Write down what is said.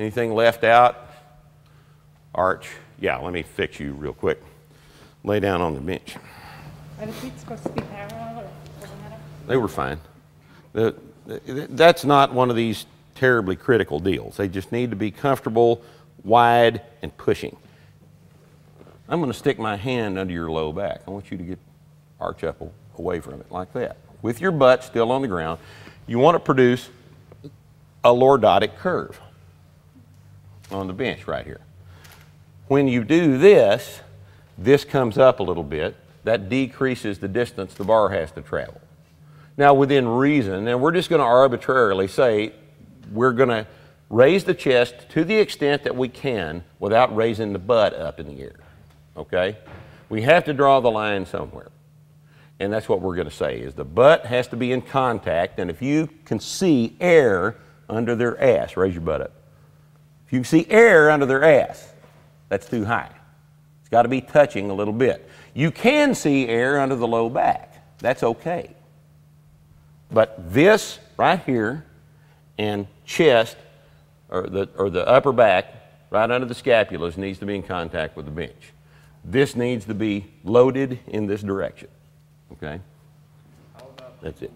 Anything left out? Arch. Yeah, let me fix you real quick. Lay down on the bench. Are the feet supposed to be parallel or horizontal? They were fine. The, the- that's not one of these terribly critical deals. They just need to be comfortable, wide, and pushing. I'm going to stick my hand under your low back. I want you to get arch up away from it like that. With your butt still on the ground, you want to produce a lordotic curve on the bench right here. When you do this, this comes up a little bit. That decreases the distance the bar has to travel. Now, within reason, and we're just going to arbitrarily say we're going to raise the chest to the extent that we can without raising the butt up in the air. Okay? We have to draw the line somewhere. And that's what we're going to say is the butt has to be in contact and if you can see air under their ass, raise your butt up. If you can see air under their ass, that's too high. It's got to be touching a little bit. You can see air under the low back. That's okay. But this right here and chest or the, or the upper back right under the scapulas needs to be in contact with the bench. This needs to be loaded in this direction. Okay? That's it.